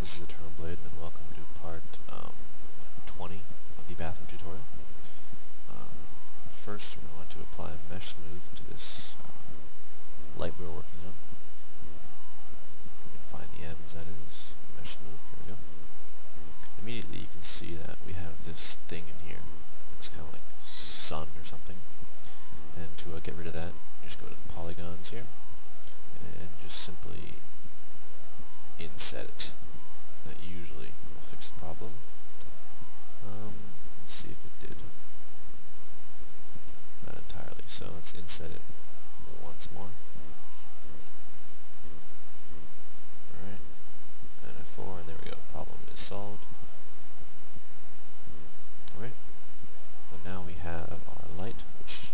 this is Eternal Blade, and welcome to part um, 20 of the bathroom tutorial. Um, first, we're want to apply Mesh Smooth to this uh, light we are working on. We can find the M's that is, Mesh Smooth, we go. Immediately you can see that we have this thing in here. It's kind of like sun or something. And to uh, get rid of that, just go to the polygons here, and just simply inset it. That usually will fix the problem. Um, let's see if it did. Not entirely, so let's inset it once more. Alright, and F4, and there we go, problem is solved. Alright, so now we have our light, which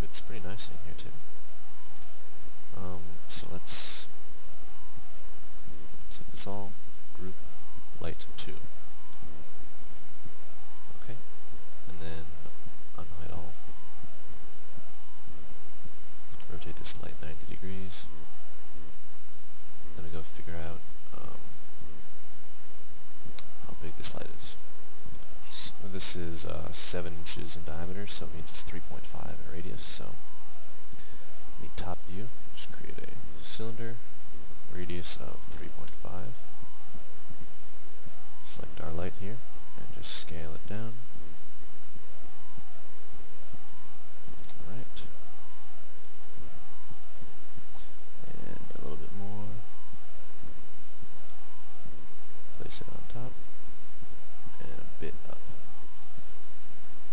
fits pretty nicely in here too. Um, so let's set this all group light 2. Okay, and then unhide all. Rotate this light 90 degrees. Then we go figure out um, how big this light is. So this is uh, 7 inches in diameter, so it means it's 3.5 in radius, so the top view, just create a cylinder, radius of 3.5. Select our light here, and just scale it down. Alright. And a little bit more. Place it on top. And a bit up.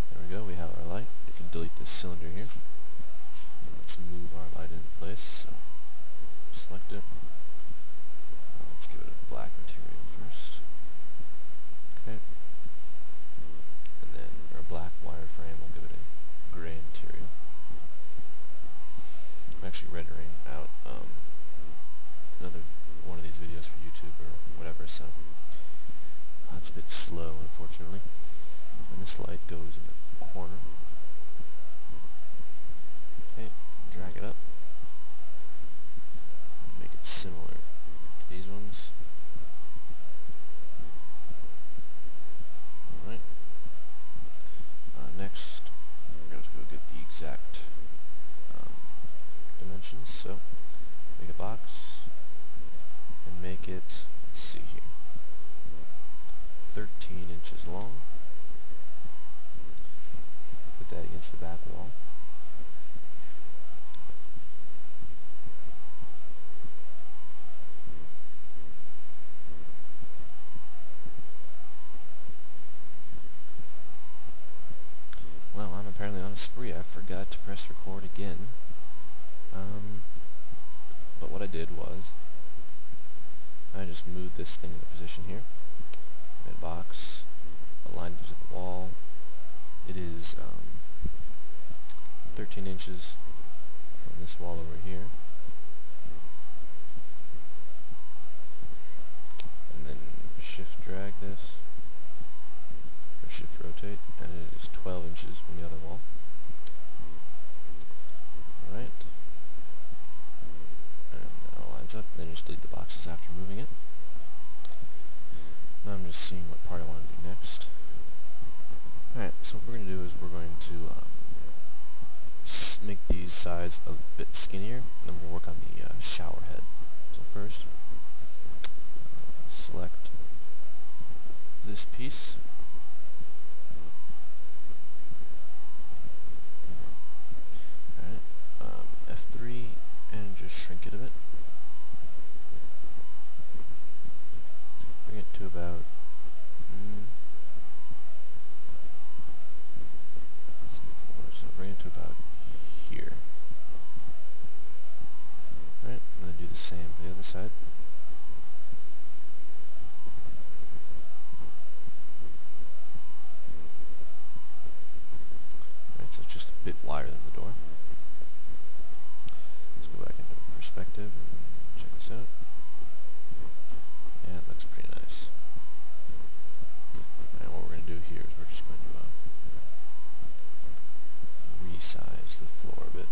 There we go, we have our light. We can delete this cylinder here. And let's move our light into place. So select it. Uh, let's give it a black material first. Okay. And then our black wireframe, we'll give it a gray material. I'm actually rendering out um, another one of these videos for YouTube or whatever, so that's a bit slow, unfortunately. And this light goes in the corner. Okay, drag it up. Make it similar to these ones. Alright. Uh, next, we're going to go get the exact um, dimensions. So, make a box and let's see here, 13 inches long. Put that against the back wall. Well, I'm apparently on a spree. I forgot to press record again. Um, but what I did was, I just move this thing into position here. A box, aligned to the wall. It is um, 13 inches from this wall over here. And then shift drag this or shift rotate, and it is 12 inches from the other wall. Alright. Lines up, then just delete the boxes after moving it. Now I'm just seeing what part I want to do next. Alright, so what we're going to do is we're going to um, make these sides a bit skinnier, and then we're going to work on the uh, shower head. So first, select this piece, um, F3 and just shrink it a bit. Bring it to about mm, so bring it to about here. Right, and then do the same the other side. Right, so it's just a bit wider than the door. Let's go back into perspective and check this out. Looks pretty nice. And what we're going to do here is we're just going to uh, resize the floor a bit.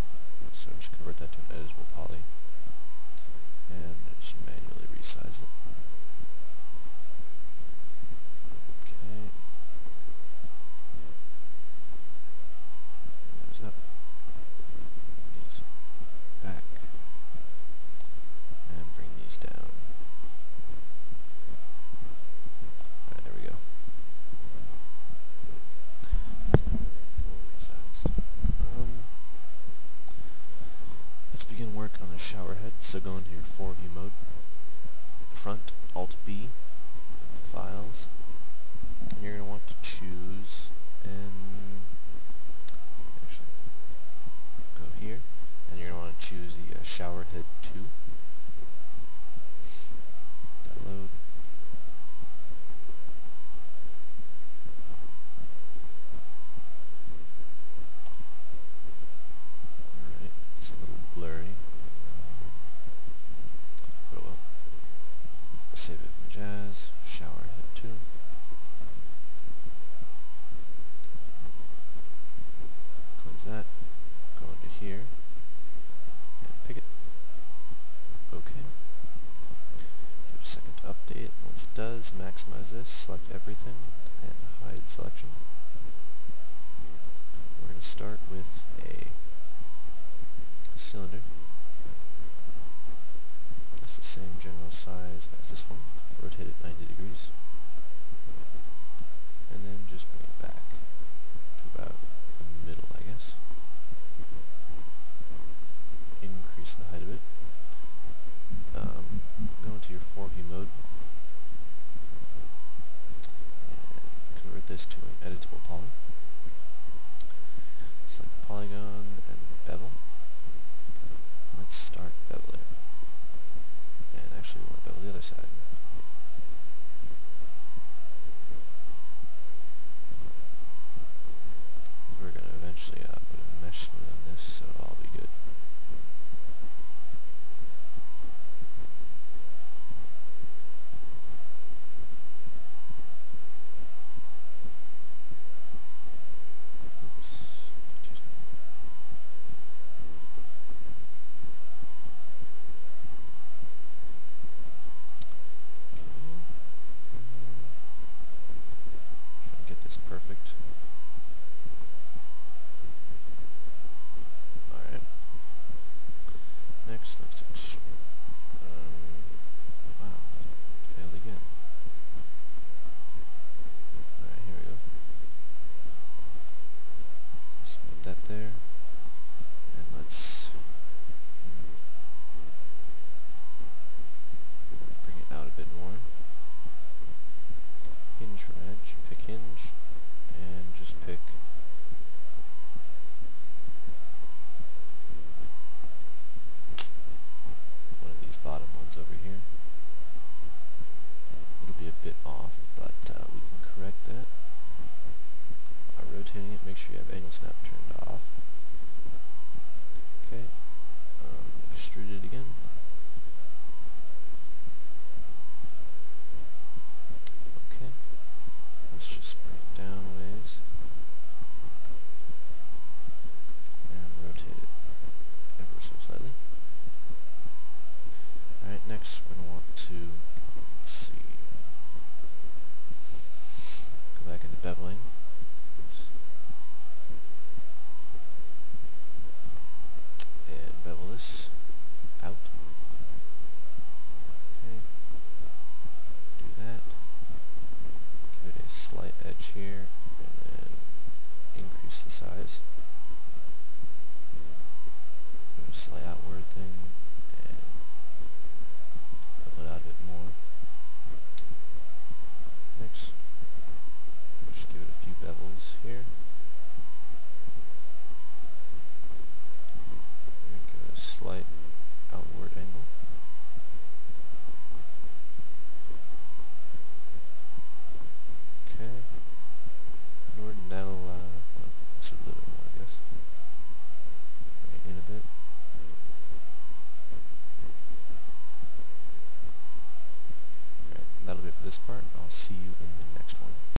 So just convert that to an editable poly. And just manually resize it. Okay. That. These back. And bring these down. So go into your 4view mode, front, Alt B, files, and you're going to want to choose, and actually, go here, and you're going to want to choose the uh, shower head 2. That load. Alright, it's a little blurry. Um, but oh well. Save it in Jazz, shower head 2. Close that, go into here, and pick it. Okay. Give it a second to update. Once it does, maximize this, select everything, and hide selection. We're going to start with a cylinder. It's the same general size as this one. Rotate it 90 degrees. And then just bring it back to about the middle, I guess. Increase the height of it. Um, go into your 4view mode. And convert this to an editable poly. Select the polygon and bevel. Let's start beveling. And actually we want to bevel the other side. We're going to eventually uh, put a mesh smooth on this, so it'll all be good. Oops. Too small. Okay. Try and get this perfect. Alright. Next, let's um, wow, that failed again. Alright, here we go. Let's put that there. And let's bring it out a bit more. Hinge from edge, pick hinge, and just pick one of these bottom ones over here. It'll be a bit off, but uh, we can correct that. By rotating it, make sure you have angle snap turned off. Okay. Um, extrude it again. Okay. Let's just bring it down a ways. And rotate it ever so slightly. Alright, next we're going to want to, let's see, go back into beveling. Oops. And bevel this out. Okay. Do that. Give it a slight